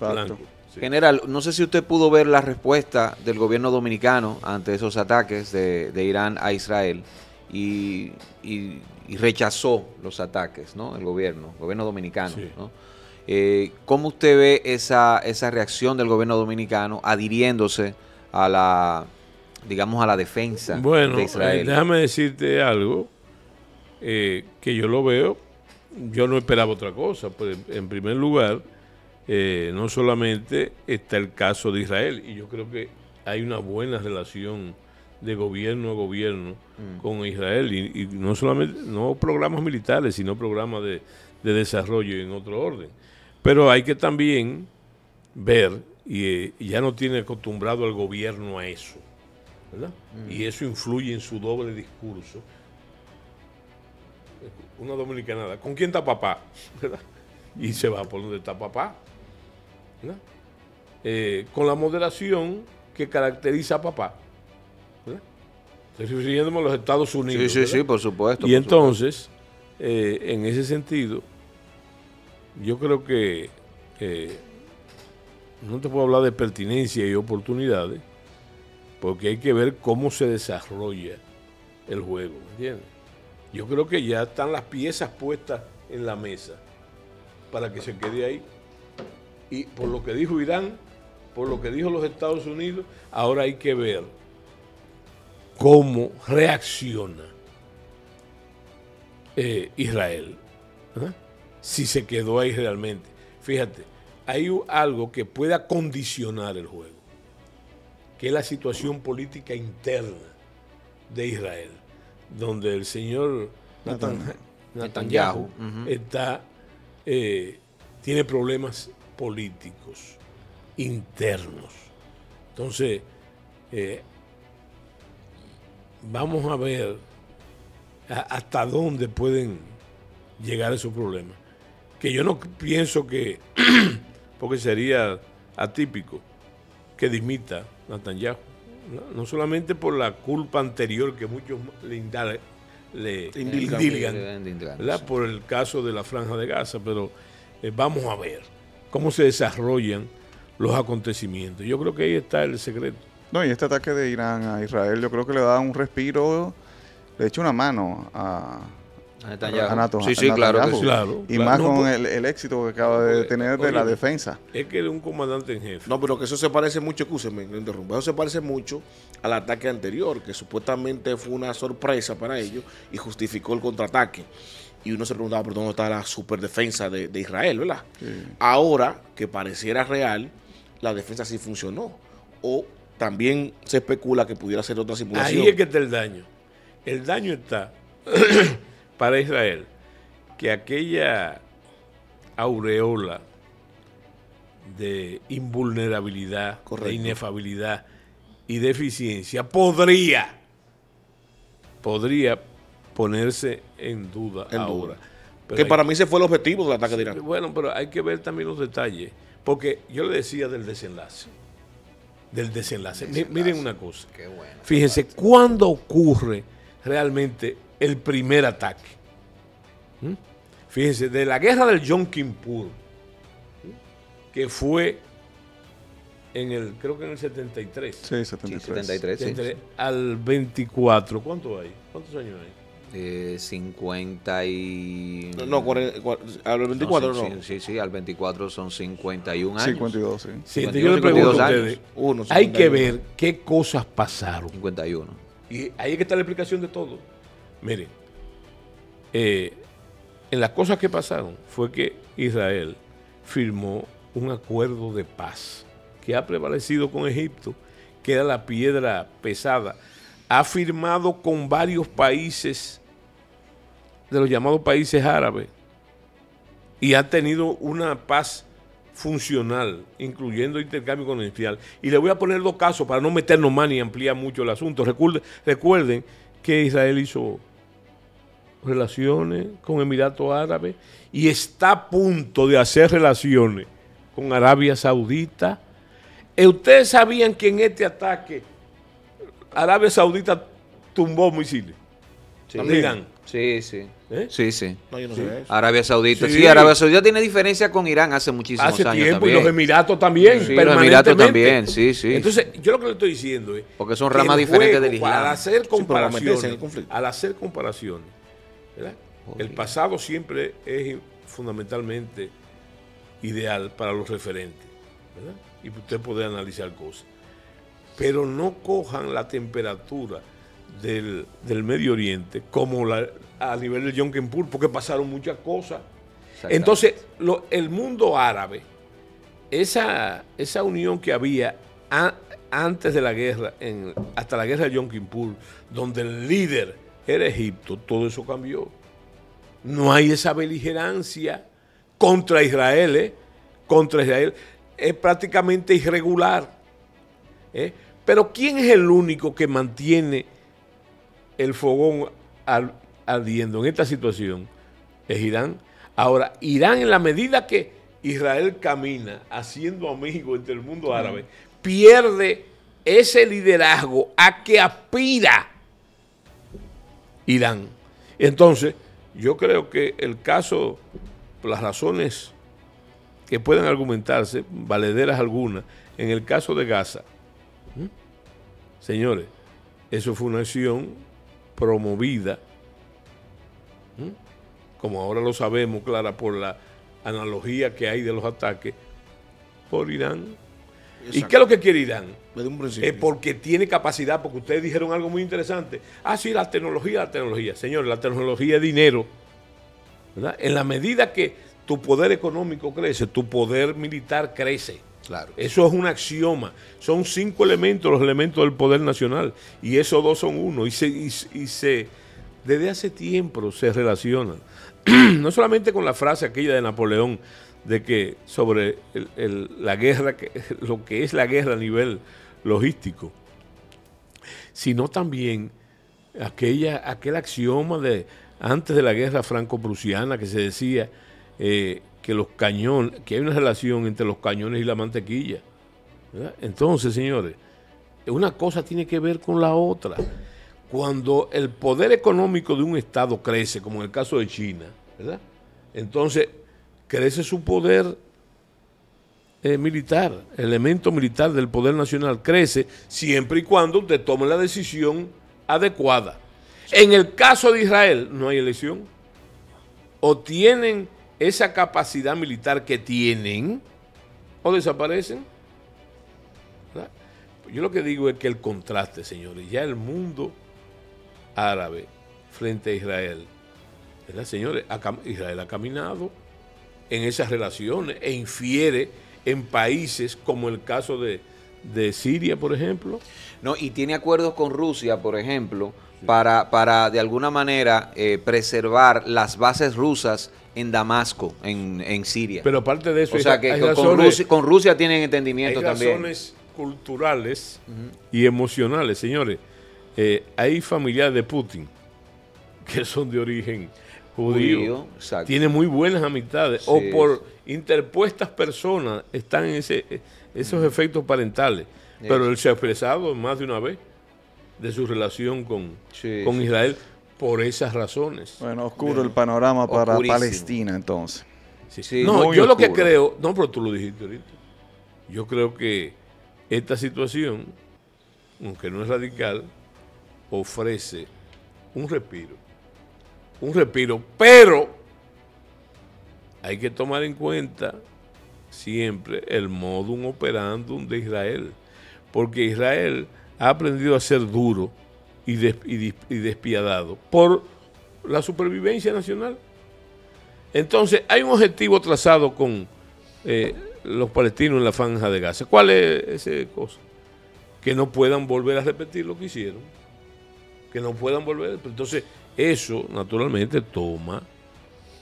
Speaker 2: blancos. Sí.
Speaker 1: General, no sé si usted pudo ver la respuesta del gobierno dominicano ante esos ataques de, de Irán a Israel y, y- y rechazó los ataques, ¿no? El gobierno, el gobierno dominicano,
Speaker 2: Sí.
Speaker 1: ¿no? Eh, ¿Cómo usted ve esa, esa reacción del gobierno dominicano adhiriéndose a la, digamos, a la defensa
Speaker 2: Bueno,
Speaker 1: de
Speaker 2: eh,
Speaker 1: Israel?
Speaker 2: déjame decirte algo eh, que yo lo veo, yo no esperaba otra cosa. Pues, en primer lugar, eh, no solamente está el caso de Israel, y yo creo que hay una buena relación de gobierno a gobierno con Israel, y, y no solamente, no programas militares, sino programas de, de desarrollo en otro orden. Pero hay que también ver, y, eh, ya no tiene acostumbrado al gobierno a eso, ¿verdad? Y eso influye en su doble discurso. Una dominicanada, ¿con quién está papá? ¿Verdad? Y se va por donde está papá. ¿verdad? Eh, con la moderación que caracteriza a papá. ¿verdad? Estoy refiriéndome a los Estados Unidos.
Speaker 1: Sí, sí, sí, por supuesto.
Speaker 2: Y
Speaker 1: por
Speaker 2: entonces, eh, en ese sentido, yo creo que eh, no te puedo hablar de pertinencia y oportunidades, porque hay que ver cómo se desarrolla el juego, ¿me entiendes? Yo creo que ya están las piezas puestas en la mesa para que se quede ahí. Y por lo que dijo Irán, por lo que dijo los Estados Unidos, ahora hay que ver cómo reacciona eh, Israel. ¿ah? Si se quedó ahí realmente. Fíjate, hay algo que pueda condicionar el juego, que es la situación política interna de Israel, donde el señor Natan- Netanyahu
Speaker 1: Ujú.
Speaker 2: está, eh, tiene problemas políticos internos. Entonces, eh, vamos a ver a- hasta dónde pueden llegar esos problemas. Que yo no pienso que, porque sería atípico, que dimita Netanyahu. No, No solamente por la culpa anterior que muchos le, inda- le
Speaker 3: Indilgan.
Speaker 2: indilgan,
Speaker 1: Indilgan,
Speaker 2: ¿verdad?
Speaker 1: sí.
Speaker 2: por el caso de la franja de Gaza, pero eh, vamos a ver cómo se desarrollan los acontecimientos. Yo creo que ahí está el secreto.
Speaker 4: No, y este ataque de Irán a Israel, yo creo que le da un respiro, le echa una mano a,
Speaker 1: Sí, sí, claro que sí.
Speaker 2: Claro,
Speaker 4: Y
Speaker 2: claro.
Speaker 4: más
Speaker 2: No,
Speaker 4: con
Speaker 2: pues-
Speaker 4: el, el éxito que acaba de
Speaker 2: porque,
Speaker 4: tener de la defensa.
Speaker 2: Es que era un comandante en jefe.
Speaker 3: No, pero que eso se parece mucho, escúcheme, lo interrumpo, eso se parece mucho al ataque anterior, que supuestamente fue una sorpresa para ellos y justificó el contraataque. Y uno se preguntaba por dónde está la superdefensa de, de Israel, ¿verdad? Ahora, que pareciera real, la defensa sí funcionó. O también se especula que pudiera ser otra simulación.
Speaker 2: Ahí es que está el daño. El daño está para Israel que aquella aureola de invulnerabilidad,
Speaker 3: Correcto.
Speaker 2: de inefabilidad y de eficiencia podría, podría ponerse en duda
Speaker 3: En duda.
Speaker 2: ahora. Pero
Speaker 3: que para mí ese fue el objetivo del ataque de Irán.
Speaker 2: bueno, pero hay que ver también los detalles. Porque yo le decía del desenlace. Del desenlace. Mi- Miren una cosa.
Speaker 1: Qué bueno.
Speaker 2: Fíjense, ¿cuándo ocurre realmente el primer ataque? ¿Mm? Fíjense, de la guerra del Yom Kippur, ¿Mm? que fue en el, creo que en el 73,
Speaker 4: Sí,
Speaker 1: Sí,
Speaker 4: 73.
Speaker 1: 73, sí.
Speaker 2: entre- al 24, ¿cuánto hay? ¿Cuántos años hay?
Speaker 1: Eh, 50 y...
Speaker 3: No, no, cuare- cua- al 24 no.
Speaker 1: sí, sí, sí, sí, al 24 son 51 años.
Speaker 4: 52, sí.
Speaker 2: Sí,
Speaker 1: 51,
Speaker 2: yo le pregunto a
Speaker 1: 52
Speaker 2: ustedes,
Speaker 1: años.
Speaker 3: Uno,
Speaker 2: hay que
Speaker 3: 51.
Speaker 2: ver qué cosas pasaron.
Speaker 1: 51.
Speaker 2: Y ahí es que está la explicación de todo. Miren, eh, en las cosas que pasaron fue que Israel firmó un acuerdo de paz que ha prevalecido con Egipto, que era la piedra pesada. Ha firmado con varios países de los llamados países árabes y ha tenido una paz funcional, incluyendo intercambio comercial. Y le voy a poner dos casos para no meternos más ni ampliar mucho el asunto. Recuerden, recuerden que Israel hizo relaciones con Emiratos Árabes y está a punto de hacer relaciones con Arabia Saudita. Eh, Ustedes sabían que en este ataque Arabia Saudita tumbó misiles.
Speaker 1: Sí,
Speaker 2: Irán.
Speaker 1: sí, sí.
Speaker 2: ¿Eh?
Speaker 1: Sí, sí.
Speaker 3: No, yo no sé eso.
Speaker 1: Arabia Saudita. Sí.
Speaker 2: Sí.
Speaker 1: Arabia Saudita tiene diferencia con Irán hace muchísimos
Speaker 2: Hace
Speaker 1: años
Speaker 2: tiempo
Speaker 1: también.
Speaker 2: y los Emiratos también.
Speaker 1: Sí, los Emiratos también, sí, sí.
Speaker 2: Entonces, yo lo que le estoy diciendo es.
Speaker 1: Porque son ramas diferentes del Islam.
Speaker 2: Al hacer comparaciones,
Speaker 3: en el conflicto.
Speaker 2: al hacer comparaciones, ¿verdad? el pasado siempre es fundamentalmente ideal para los referentes, ¿verdad? Y usted puede analizar cosas. Pero no cojan la temperatura del, del Medio Oriente como la, a nivel del Yom Kippur, porque pasaron muchas cosas. Entonces, lo- el mundo árabe, esa, esa unión que había a- antes de la guerra, en- hasta la guerra de Yom Kippur, donde el líder era Egipto, todo eso cambió. No hay esa beligerancia contra Israel, ¿eh? Contra Israel. Es prácticamente irregular. ¿eh? Pero ¿quién es el único que mantiene el fogón al- ardiendo en esta situación? Es Irán. Ahora, Irán en la medida que Israel camina haciendo amigos entre el mundo árabe, pierde ese liderazgo a que aspira Irán. Entonces, yo creo que el caso, las razones que pueden argumentarse, valederas algunas, en el caso de Gaza, señores, eso fue una acción promovida, como ahora lo sabemos, Clara, por la analogía que hay de los ataques, por Irán. ¿Y qué es lo que quiere Irán?
Speaker 3: Desde un principio.
Speaker 2: Es porque tiene capacidad, porque ustedes dijeron algo muy interesante. Ah, sí, la tecnología, la tecnología. Señores, la tecnología es dinero. ¿verdad? En la medida que tu poder económico crece, tu poder militar crece.
Speaker 1: Claro.
Speaker 2: Eso es un axioma. Son cinco elementos, los elementos del poder nacional. Y esos dos son uno. Y se, y, y se desde hace tiempo se relacionan. no solamente con la frase aquella de Napoleón de que sobre la guerra, que- lo que es la guerra a nivel logístico, sino también aquella, aquel axioma de antes de la guerra franco-prusiana que se decía eh, que los cañones, que hay una relación entre los cañones y la mantequilla. Entonces, señores, una cosa tiene que ver con la otra. Cuando el poder económico de un Estado crece, como en el caso de China. Entonces, crece su poder eh, militar, el elemento militar del poder nacional crece siempre y cuando usted tome la decisión adecuada. En el caso de Israel, no hay elección. O tienen esa capacidad militar que tienen, o desaparecen. Yo lo que digo es que el contraste, señores, ya el mundo árabe frente a Israel, ¿verdad, señores? Israel ha caminado en esas relaciones e infiere en países como el caso de, de Siria, por ejemplo.
Speaker 1: No, y tiene acuerdos con Rusia, por ejemplo, para, para de alguna manera eh, preservar las bases rusas en Damasco, en, en Siria.
Speaker 2: Pero aparte de eso,
Speaker 1: o sea
Speaker 2: hay-
Speaker 1: que
Speaker 2: hay
Speaker 1: con,
Speaker 2: razones-
Speaker 1: Rusia, con Rusia tienen
Speaker 2: hay
Speaker 1: entendimiento también.
Speaker 2: razones culturales y emocionales, señores. Eh, hay familiares de Putin que son de origen judío.
Speaker 1: Judío, exacto.
Speaker 2: Tiene muy buenas amistades.
Speaker 1: Sí,
Speaker 2: o por interpuestas personas están en ese, esos efectos parentales. Pero él se ha expresado más de una vez de su relación con,
Speaker 1: Sí,
Speaker 2: con
Speaker 1: sí.
Speaker 2: Israel por esas razones.
Speaker 4: Bueno, oscuro el panorama para
Speaker 1: Oscurísimo.
Speaker 4: Palestina entonces.
Speaker 2: Sí.
Speaker 1: Sí,
Speaker 2: no,
Speaker 4: muy
Speaker 2: yo lo que creo, no, pero tú lo dijiste ahorita. Yo creo que esta situación, aunque no es radical, ofrece un respiro un respiro, pero hay que tomar en cuenta siempre el modum operandum de Israel, porque Israel ha aprendido a ser duro y, despiadado por la supervivencia nacional. Entonces, hay un objetivo trazado con eh, los palestinos en la franja de Gaza. ¿Cuál es esa cosa? Que no puedan volver a repetir lo que hicieron. Que no puedan volver. Entonces, eso naturalmente toma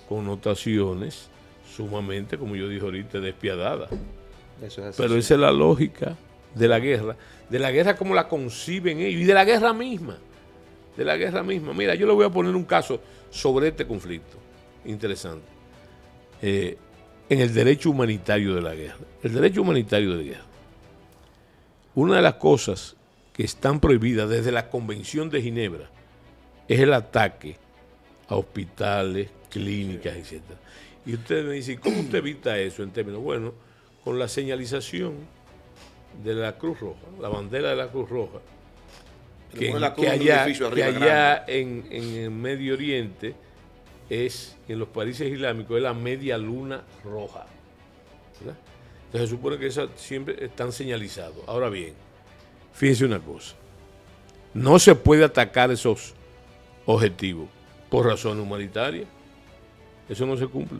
Speaker 2: connotaciones sumamente, como yo dije ahorita, despiadadas. Pero esa es la lógica de la guerra, de la guerra como la conciben ellos y de la guerra misma. De la guerra misma. Mira, yo le voy a poner un caso sobre este conflicto. Interesante. Eh, en el derecho humanitario de la guerra. El derecho humanitario de guerra. Una de las cosas que están prohibidas desde la Convención de Ginebra es el ataque a hospitales, clínicas, etc. Y usted me dice, ¿cómo usted evita eso en términos? Bueno, con la señalización de la Cruz Roja, la bandera de la Cruz Roja, que, allá, en, el Medio Oriente es, en los países islámicos, es la media luna roja. Entonces se supone que eso siempre están señalizados. Ahora bien, fíjense una cosa, no se puede atacar esos objetivos por razones humanitarias. Eso no se cumple.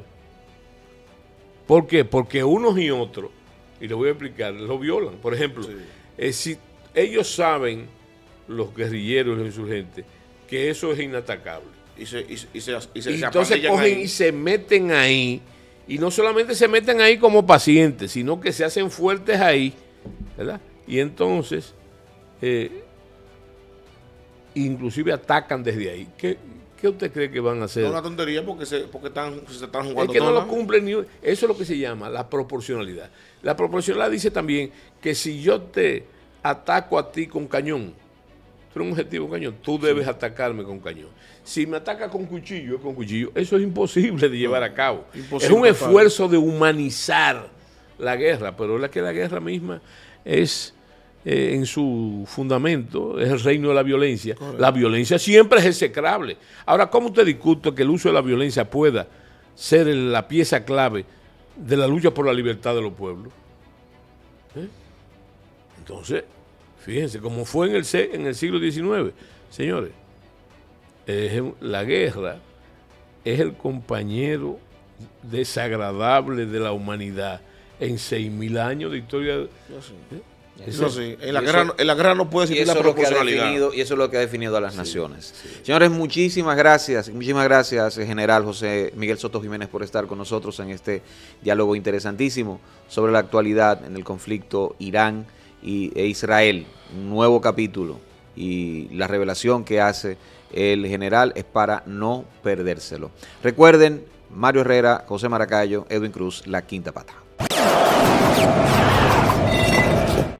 Speaker 2: ¿Por qué? Porque unos y otros, y le voy a explicar, lo violan. Por ejemplo, eh, si ellos saben, los guerrilleros, los insurgentes, que eso es inatacable. Y, se, entonces cogen y se meten ahí. Y no solamente se meten ahí como pacientes, sino que se hacen fuertes ahí. ¿verdad? Y entonces, eh, inclusive atacan desde ahí. ¿Qué, ¿Qué usted cree que van a hacer?
Speaker 3: Es una tontería porque se, porque están, se están jugando.
Speaker 2: Es que no lo cumplen ni. Eso es lo que se llama la proporcionalidad. La proporcionalidad dice también que si yo te ataco a ti con cañón, tú eres un objetivo cañón, tú debes atacarme con cañón. Si me ataca con cuchillo, con cuchillo, eso es imposible de llevar a cabo. es un esfuerzo de humanizar la guerra, pero es la que la guerra misma es eh, en su fundamento, es el reino de la violencia. La violencia siempre es execrable. Ahora, ¿cómo usted discute que el uso de la violencia pueda ser la pieza clave de la lucha por la libertad de los pueblos? ¿Eh? Entonces, fíjense, como fue en el, en el siglo XIX, señores, la guerra es el compañero desagradable de la humanidad en 6.000 años de historia. ¿Eh?
Speaker 3: Eso sí, en la, guerra, no puede existir la proporcionalidad.
Speaker 1: y eso es lo que ha definido a las naciones. Señores, muchísimas gracias, muchísimas gracias, eh, General José Miguel Soto Jiménez, por estar con nosotros en este diálogo interesantísimo sobre la actualidad en el conflicto Irán y, e Israel. Un nuevo capítulo y la revelación que hace el general es para no perdérselo. Recuerden, Mario Herrera, José Maracayo, Edwin Cruz, La Quinta Pata.